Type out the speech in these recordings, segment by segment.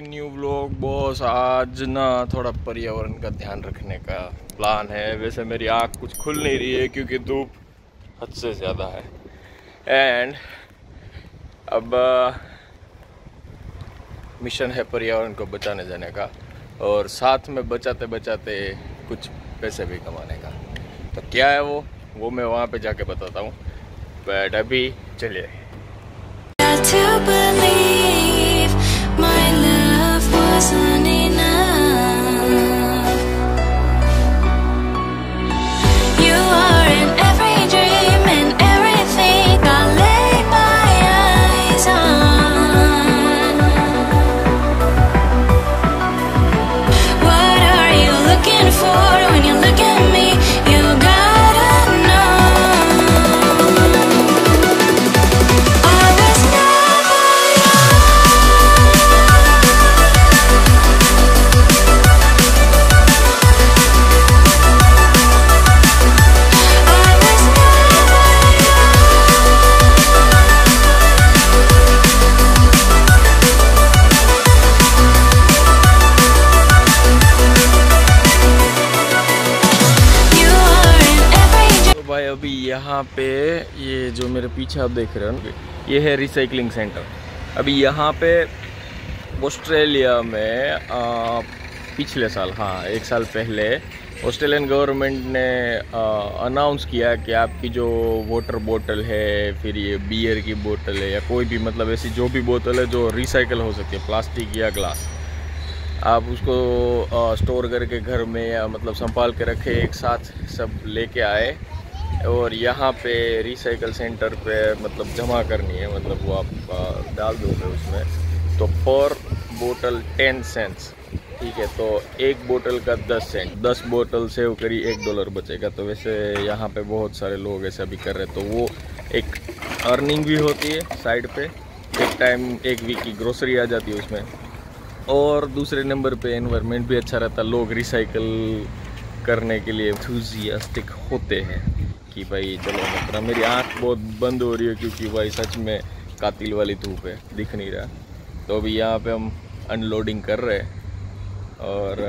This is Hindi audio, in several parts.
इन न्यू व्लॉग बॉस आज ना थोड़ा पर्यावरण का ध्यान रखने का प्लान है। वैसे मेरी आँख कुछ खुल नहीं रही है क्योंकि धूप हद से ज़्यादा है। एंड अब मिशन है पर्यावरण को बचाने जाने का और साथ में बचाते बचाते कुछ पैसे भी कमाने का। तो क्या है वो? वो मैं वहाँ पे जाके बताता हूँ। बट अभी चलिए। doesn't यहाँ पे ये जो मेरे पीछे आप देख रहे हो ये है रिसाइकलिंग सेंटर अभी यहाँ पे ऑस्ट्रेलिया में आ, पिछले साल हाँ एक साल पहले ऑस्ट्रेलियन गवर्नमेंट ने अनाउंस किया कि आपकी जो वाटर बोतल है फिर ये बियर की बोतल है या कोई भी मतलब ऐसी जो भी बोतल है जो रिसाइकल हो सकती है प्लास्टिक या ग्लास आप उसको आ, स्टोर करके घर में या मतलब संभाल के रखे एक साथ सब लेके आए। और यहाँ पे रिसाइकल सेंटर पे मतलब जमा करनी है मतलब वो आप डाल दोगे उसमें। तो पर बोतल टेन सेंट्स ठीक है? तो एक बोतल का दस सेंट दस बोतल से वो करीब एक डॉलर बचेगा। तो वैसे यहाँ पे बहुत सारे लोग ऐसा भी कर रहे हैं। तो वो एक अर्निंग भी होती है साइड पे। एक टाइम एक वीक की ग्रोसरी आ जाती है उसमें। और दूसरे नंबर पे इन्वायरमेंट भी अच्छा रहता लोग रिसाइकल करने के लिए enthusiastic होते हैं। कि भाई चलो मतलब मेरी आँख बहुत बंद हो रही है क्योंकि भाई सच में कातिल वाली धूप है, दिख नहीं रहा। तो अभी यहाँ पे हम अनलोडिंग कर रहे हैं और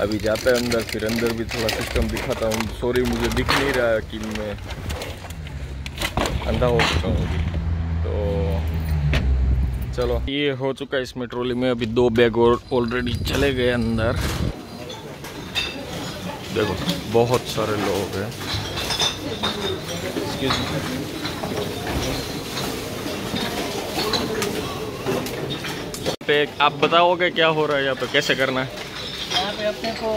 अभी जाते हैं अंदर, फिर अंदर भी थोड़ा सिस्टम दिखाता हूँ। सॉरी मुझे दिख नहीं रहा कि मैं अंधा हो चुका हूँ अभी। तो चलो, ये हो चुका है इसमें ट्रॉली में। अभी दो बैग और ऑलरेडी चले गए अंदर। देखो, बहुत सारे लोग हैं। Excuse me. पे आप बताओगे क्या हो रहा है यहाँ पे? कैसे करना है? यहाँ पे अपने को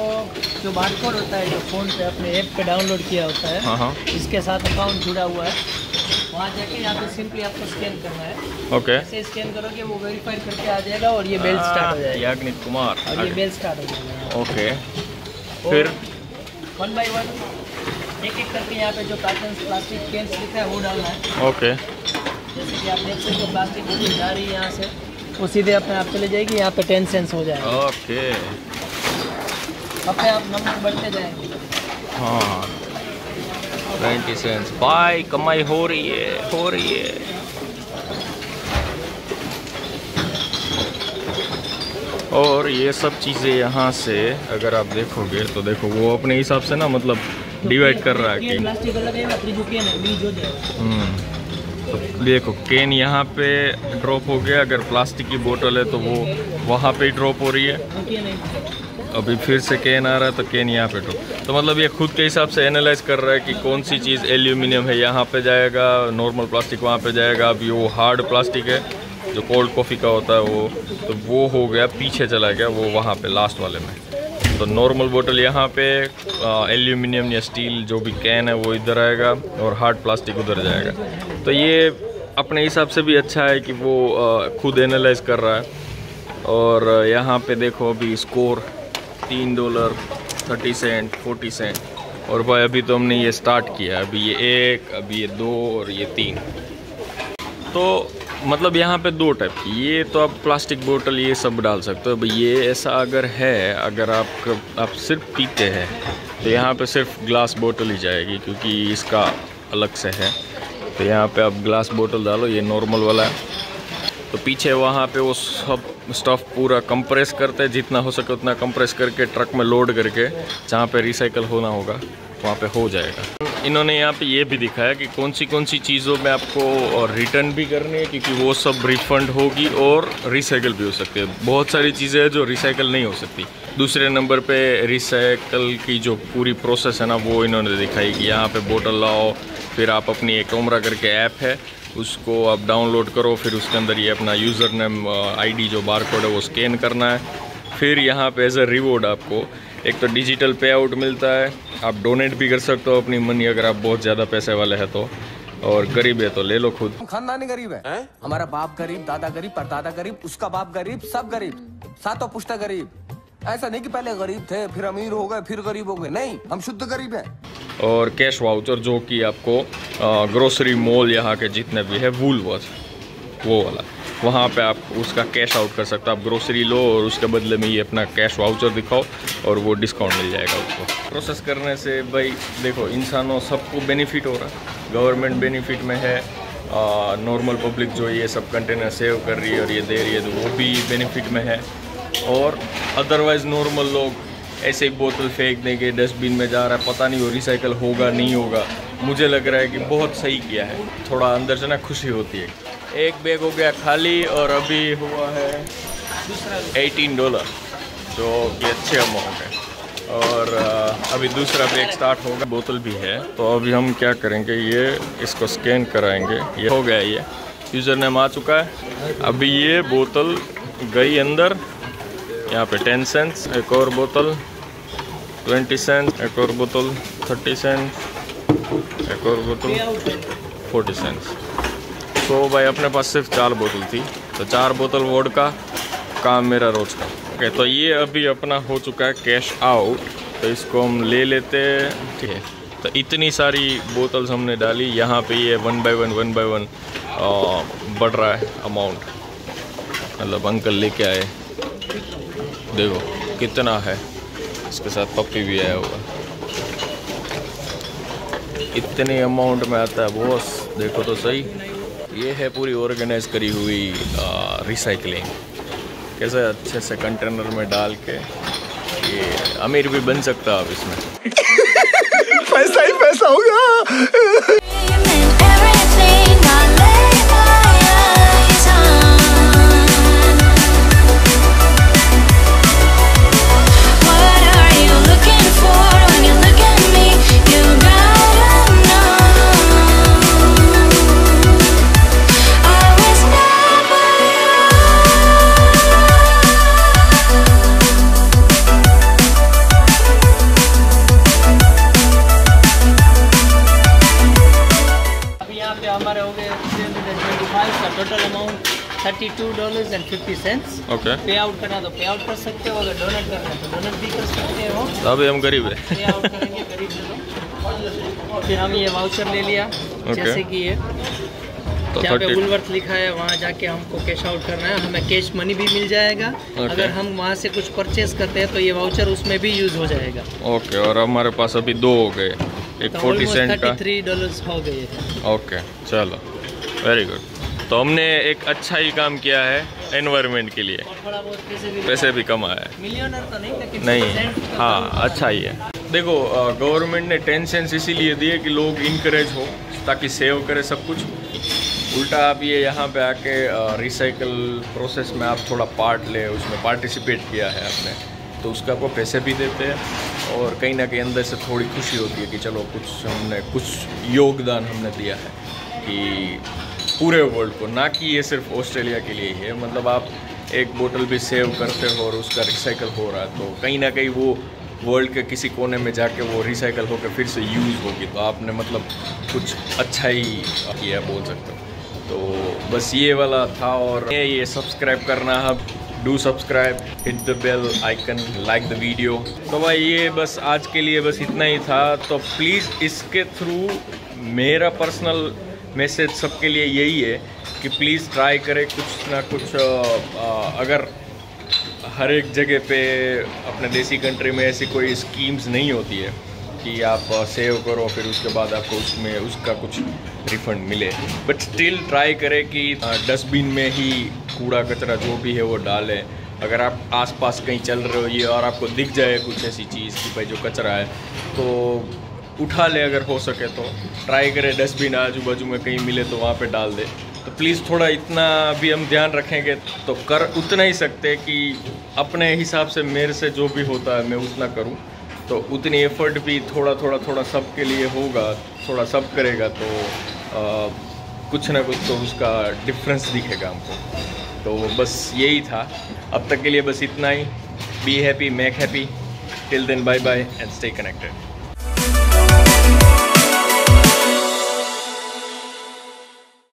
जो बार कोड होता है जो फ़ोन पे अपने ऐप पे डाउनलोड किया होता है हाँ हाँ। इसके साथ अकाउंट जुड़ा हुआ है। वहाँ जाके यहाँ पे सिंपली आपको स्कैन करना है। ओके ऐसे स्कैन करोगे वो वेरीफाई करके आ जाएगा और ये बेल स्टार्ट हो जाएगा। याग्निक कुमार और ये बेल स्टार्ट हो जाएगा। ओके फिर? वन बाई वन एक एक करके यहाँ पे जो कार्टन प्लास्टिक कैंस लिखा है वो डालना है। ओके जैसे कि आप देख सकते हो प्लास्टिक जा रही है यहाँ से वो सीधे अपने आप चले जाएगी यहाँ पे टेन सेंस हो जाएगा। ओके अपने आप नंबर बढ़ते जाएँगे। हाँ। ट्वेंटी सेंस भाई कमाई हो रही है हो रही है। और ये सब चीज़ें यहाँ से अगर आप देखोगे तो देखो वो अपने हिसाब से ना मतलब डिवाइड कर रहा है कि हम्म, तो देखो केन यहाँ पे ड्रॉप हो गया। अगर प्लास्टिक की बोतल है तो वो वहाँ पे ड्रॉप हो रही है। है अभी फिर से कैन आ रहा है तो कैन यहाँ पे ड्रॉप तो मतलब ये खुद के हिसाब से एनालाइज कर रहा है कि कौन सी चीज़ एल्यूमिनियम है यहाँ पे जाएगा नॉर्मल प्लास्टिक वहाँ पे जाएगा। अभी वो हार्ड प्लास्टिक है। जो कोल्ड कॉफ़ी का होता है वो तो वो हो गया, पीछे चला गया, वो वहाँ पे लास्ट वाले में। तो नॉर्मल बोतल यहाँ पे एल्यूमिनियम या स्टील जो भी कैन है, वो इधर आएगा और हार्ड प्लास्टिक उधर जाएगा। तो ये अपने हिसाब से भी अच्छा है कि वो खुद एनालाइज कर रहा है। और यहाँ पे देखो अभी स्कोर तीन dollar thirty cent forty cent और भाई, अभी तो हमने ये स्टार्ट किया अभी ये एक, अभी ये दो और ये तीन। तो मतलब यहाँ पे दो टाइप की। ये तो आप प्लास्टिक बोतल ये सब डाल सकते हो। ये ऐसा अगर है, अगर आप आप सिर्फ़ पीते हैं तो यहाँ पे सिर्फ़ ग्लास बोतल ही जाएगी, क्योंकि इसका अलग से है। तो यहाँ पे आप ग्लास बोतल डालो, ये नॉर्मल वाला है। तो पीछे वहाँ पे वो सब स्टफ़ पूरा कंप्रेस करते हैं जितना हो सके उतना कंप्रेस करके ट्रक में लोड करके जहाँ पे रिसाइकल होना होगा, वहाँ पे हो जाएगा। इन्होंने यहाँ पे ये भी दिखाया कि कौन सी कौन सी चीज़ों में आपको रिटर्न भी करनी है, क्योंकि वो सब रिफंड होगी और रिसाइकल भी हो सकती है। बहुत सारी चीज़ें हैं जो रिसाइकल नहीं हो सकती। दूसरे नंबर पे रिसाइकल की जो पूरी प्रोसेस है ना, वो इन्होंने दिखाई कि यहाँ पे बोतल लाओ, फिर आप अपनी एक उम्र करके ऐप है उसको आप डाउनलोड करो फिर उसके अंदर ये अपना यूज़र नेम आईडी जो बार कोड है वो स्कैन करना है। फिर यहाँ पे एज अ रिवॉर्ड आपको एक तो डिजिटल पे आउट मिलता है। आप डोनेट भी कर सकते हो अपनी मनी अगर आप बहुत ज़्यादा पैसे वाले हैं तो। और गरीब है तो ले लो खुद। खानदानी गरीब है। हमारा बाप गरीब दादा गरीब परदादा गरीब उसका बाप गरीब सब गरीब। सातों पुश्ता गरीब। ऐसा नहीं कि पहले गरीब थे फिर अमीर हो गए फिर गरीब हो गए। नहीं हम शुद्ध गरीब हैं। और कैश वाउचर जो कि आपको ग्रोसरी मॉल यहाँ के जितने भी है वूल वो वाला। वहाँ पे आप उसका कैश आउट कर सकते हो। आप ग्रोसरी लो और उसके बदले में ये अपना कैश वाउचर दिखाओ और वो डिस्काउंट मिल जाएगा उसको प्रोसेस करने से भाई, देखो, इंसानों सबको बेनिफिट हो रहा है। गवर्नमेंट बेनिफिट में है नॉर्मल पब्लिक जो ये सब कंटेनर सेव कर रही है और ये दे रही है तो वो भी बेनिफिट में है। और अदरवाइज़ नॉर्मल लोग ऐसे ही बोतल फेंक देंगे डस्टबिन में जा रहा है, पता नहीं वो रिसाइकल होगा, नहीं होगा। मुझे लग रहा है कि बहुत सही किया है। थोड़ा अंदर से ना खुशी होती है। एक बैग हो गया खाली और अभी हुआ है 18 डॉलर जो कि अच्छे अमाउंट है। और अभी दूसरा बैग स्टार्ट होगा बोतल भी है। तो अभी हम क्या करेंगे, ये इसको स्कैन कराएँगे। ये हो गया ये। यूज़र नेम आ चुका है। अभी ये बोतल गई अंदर। यहाँ पे टेन सेंट्स एक और बोतल ट्वेंटी सेंट एक और बोतल थर्टी सेंट एक और बोतल। फोर्टी सेंट्स तो भाई, अपने पास सिर्फ़ चार बोतल थी। तो चार बोतल वोड का काम मेरा रोज का ओके तो ये अभी अपना हो चुका है कैश आउट तो इसको हम ले लेते हैं। ठीक है। तो इतनी सारी बोतल्स हमने डाली। यहाँ पे ये one by one one by one बढ़ रहा है अमाउंट मतलब अंकल लेके आए। देखो, कितना है। इसके साथ पप्पी भी आया हुआ। इतने अमाउंट में आता है बॉस देखो तो सही। ये है पूरी ऑर्गेनाइज करी हुई रिसाइकलिंग कैसे अच्छे से कंटेनर में डाल के ये, अमीर भी बन सकता है आप इसमें। सेंट्स ओके पे आउट करना तो पे आउट कर सकते हो अगर डोनेट करना तो डोनेट भी कर सकते हो. तो अभी हम गरीब है। पे आउट करेंगे गरीब लोग. फिर हम ये वाउचर ले लिया okay. जैसे कि ये. तो जहाँ पे वुलवर्थ लिखा है वहाँ जाके हमको कैश आउट करना है. हमें कैश मनी भी मिल जाएगा. Okay. अगर हम वहाँ से कुछ परचेज करते हैं तो ये वाउचर उसमें भी यूज़ हो जाएगा. ओके okay, और हमारे पास अभी दो हो गए. एक तो फोर्टी सेंट का। थ्री डॉलर हो गए. ओके चलो. वेरी गुड तो हमने एक अच्छा ही काम किया है. एनवायरनमेंट के लिए। पैसे भी है मिलियनर तो नहीं लेकिन नहीं हाँ अच्छा ही है। देखो गवर्नमेंट ने टेन सेंस इसीलिए दिए कि लोग इनकरेज हो ताकि सेव करे सब कुछ। उल्टा आप ये यहाँ पे आके रिसाइकल प्रोसेस में आप थोड़ा पार्ट ले उसमें पार्टिसिपेट किया है आपने तो उसके आपको पैसे भी देते हैं। और कहीं ना कहीं अंदर से थोड़ी खुशी होती है कि चलो कुछ हमने कुछ योगदान हमने दिया है कि पूरे वर्ल्ड को, ना कि ये सिर्फ़ ऑस्ट्रेलिया के लिए ही है। मतलब आप एक बोतल भी सेव करते हो और उसका रिसाइकल हो रहा है तो कहीं ना कहीं वो वर्ल्ड के किसी कोने में जाके वो रिसाइकल होकर फिर से यूज़ होगी। तो आपने मतलब कुछ अच्छा ही किया बोल सकते हो। तो बस ये वाला था और ये सब्सक्राइब करना है do subscribe hit the bell icon like the video तो भाई ये बस आज के लिए बस इतना ही था। तो प्लीज़ इसके थ्रू मेरा पर्सनल मैसेज सबके लिए यही है कि प्लीज़ ट्राई करें कुछ ना कुछ अ, अगर हर एक जगह पे अपने देसी कंट्री में ऐसी कोई स्कीम्स नहीं होती है कि आप सेव करो फिर उसके बाद आपको उसमें उसका कुछ रिफंड मिले। बट स्टिल ट्राई करें कि डस्टबिन में ही कूड़ा कचरा जो भी है वो डालें। अगर आप आसपास कहीं चल रहे हो ये और आपको दिख जाए कुछ ऐसी चीज़ कि भाई जो कचरा है तो उठा ले अगर हो सके तो। ट्राई करें डस्टबिन आजू बाजू में कहीं मिले तो वहाँ पे डाल दे। तो प्लीज़ थोड़ा इतना भी हम ध्यान रखेंगे तो कर उतना ही सकते कि अपने हिसाब से मेरे से जो भी होता है मैं उतना करूँ। तो उतनी एफर्ट भी थोड़ा थोड़ा थोड़ा सब के लिए होगा थोड़ा सब करेगा तो आ, कुछ ना कुछ तो उसका डिफरेंस दिखेगा हमको। तो बस यही था। अब तक के लिए बस इतना ही। Be happy make happy till then bye bye and stay connected